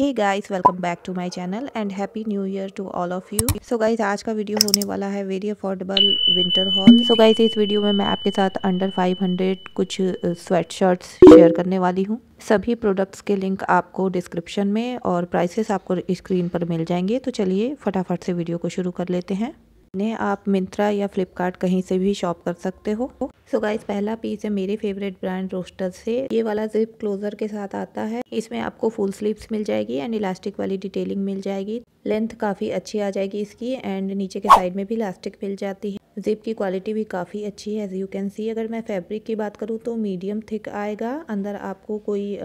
Hey guys welcome back to my channel and happy new year to all of you so guys आज का video होने वाला है very affordable winter haul so guys इस video में मैं आपके साथ अंडर 500 कुछ स्वेट शर्ट्स शेयर करने वाली हूँ। सभी प्रोडक्ट्स के लिंक आपको डिस्क्रिप्शन में और प्राइसेस आपको स्क्रीन पर मिल जाएँगे। तो चलिए फटाफट से वीडियो को शुरू कर लेते हैं। इन्हें आप मिंत्रा या फ्लिपकार्ट कहीं से भी शॉप कर सकते हो। सो so पहला पीस है मेरे फेवरेट ब्रांड रोस्टर से। ये वाला जिप क्लोजर के साथ आता है। इसमें आपको फुल स्लीव्स मिल जाएगी एंड इलास्टिक वाली डिटेलिंग मिल जाएगी। लेंथ काफ़ी अच्छी आ जाएगी इसकी एंड नीचे के साइड में भी इलास्टिक मिल जाती है। जिप की क्वालिटी भी काफ़ी अच्छी है एज यू कैन सी अगर मैं फैब्रिक की बात करूँ तो मीडियम थिक आएगा। अंदर आपको कोई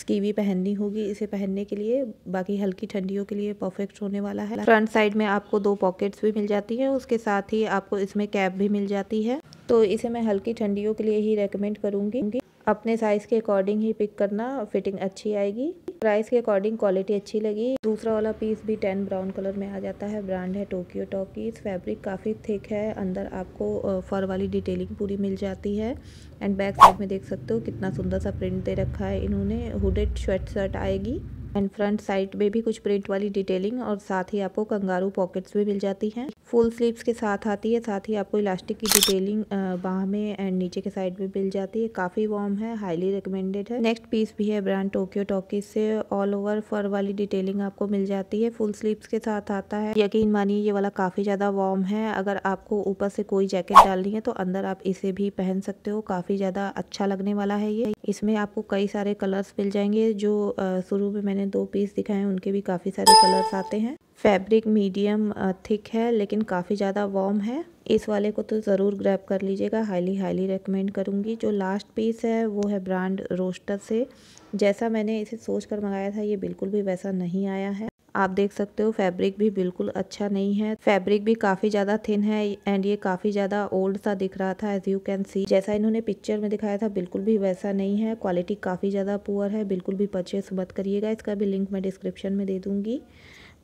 स्कीवी पहननी होगी, इसे पहनने के लिए। बाकी हल्की ठंडियों के लिए परफेक्ट होने वाला है। फ्रंट साइड में आपको दो पॉकेट्स भी मिल जाती हैं। उसके साथ ही आपको इसमें कैप भी मिल जाती है। तो इसे मैं हल्की ठंडियों के लिए ही रेकमेंड करूँगी। अपने साइज़ के अकॉर्डिंग ही पिक करना फिटिंग अच्छी आएगी। प्राइस के अकॉर्डिंग क्वालिटी अच्छी लगी। दूसरा वाला पीस भी टेन ब्राउन कलर में आ जाता है। ब्रांड है टोक्यो टॉकीज। फैब्रिक काफ़ी थिक है। अंदर आपको फर वाली डिटेलिंग पूरी मिल जाती है। एंड बैक साइड में देख सकते हो कितना सुंदर सा प्रिंट दे रखा है इन्होंने। हुडेड स्वेट शर्ट आएगी। एंड फ्रंट साइड में भी कुछ प्रिंट वाली डिटेलिंग और साथ ही आपको कंगारू पॉकेट्स भी मिल जाती हैं। फुल स्लीव्स के साथ आती है, साथ ही आपको इलास्टिक की डिटेलिंग बाह में एंड नीचे के साइड में मिल जाती है। काफ़ी वार्म है हाईली रिकमेंडेड है। नेक्स्ट पीस भी है ब्रांड टोक्यो टॉकीज से। ऑल ओवर फर वाली डिटेलिंग आपको मिल जाती है। फुल स्लीव्स के साथ आता है। यकीन मानिए, ये वाला काफ़ी ज़्यादा वार्म है। अगर आपको ऊपर से कोई जैकेट डालनी है तो अंदर आप इसे भी पहन सकते हो। काफ़ी ज़्यादा अच्छा लगने वाला है ये। इसमें आपको कई सारे कलर्स मिल जाएँगे, जो शुरू में मैंने दो पीस दिखाए हैं उनके भी काफ़ी सारे कलर्स आते हैं। फैब्रिक मीडियम थिक है, लेकिन काफ़ी ज़्यादा वॉम है। इस वाले को तो ज़रूर ग्रैब कर लीजिएगा। हाईली हाईली रेकमेंड करूँगी। जो लास्ट पीस है, वो है ब्रांड रोस्टर से। जैसा मैंने इसे सोच कर मंगाया था, ये बिल्कुल भी वैसा नहीं आया है। आप देख सकते हो फैब्रिक भी बिल्कुल अच्छा नहीं है। फैब्रिक भी काफ़ी ज़्यादा थिन है एंड ये काफ़ी ज़्यादा ओल्ड सा दिख रहा था एज यू कैन सी जैसा इन्होंने पिक्चर में दिखाया था, बिल्कुल भी वैसा नहीं है। क्वालिटी काफ़ी ज़्यादा पुअर है, बिल्कुल भी परचेस मत करिएगा। इसका भी लिंक मैं डिस्क्रिप्शन में दे दूँगी।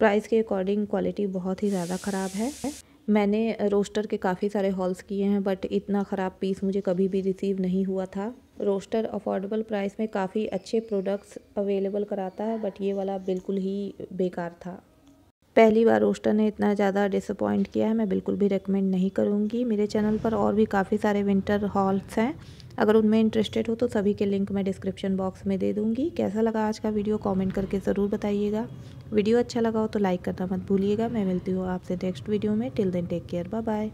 प्राइस के अकॉर्डिंग क्वालिटी बहुत ही ज़्यादा ख़राब है। मैंने रोस्टर के काफ़ी सारे हॉल्स किए हैं बट इतना ख़राब पीस मुझे कभी भी रिसीव नहीं हुआ था। रोस्टर अफोर्डेबल प्राइस में काफ़ी अच्छे प्रोडक्ट्स अवेलेबल कराता है, बट ये वाला बिल्कुल ही बेकार था। पहली बार रोस्टर ने इतना ज़्यादा डिसअपॉइंट किया है, मैं बिल्कुल भी रिकमेंड नहीं करूँगी। मेरे चैनल पर और भी काफ़ी सारे विंटर हॉल्स हैं। अगर उनमें इंटरेस्टेड हो तो सभी के लिंक मैं डिस्क्रिप्शन बॉक्स में दे दूँगी। कैसा लगा आज का वीडियो कमेंट करके ज़रूर बताइएगा। वीडियो अच्छा लगा हो तो लाइक करना मत भूलिएगा। मैं मिलती हूँ आपसे नेक्स्ट वीडियो में। Till then take care bye bye